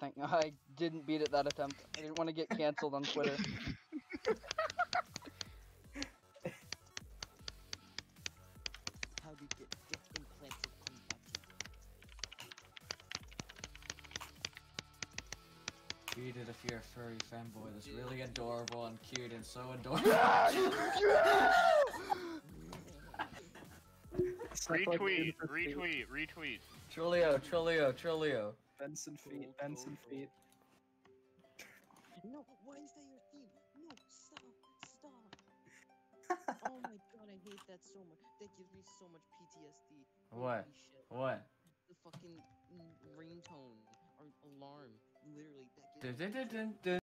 I didn't beat it that attempt. I didn't want to get canceled on Twitter. How do you get, get implanted on that Beat it if you're a furry femboy that's really adorable and cute and so adorable. Retweet, retweet, retweet. Trillio, Trillio, Trillio. Benson feet, Benson feet. No, why is that your theme? No, stop, stop. oh my god, I hate that so much. That gives me so much PTSD. What? Holy shit. What? The fucking mm, ringtone or alarm, literally, that gives Dun, dun, dun, dun, dun.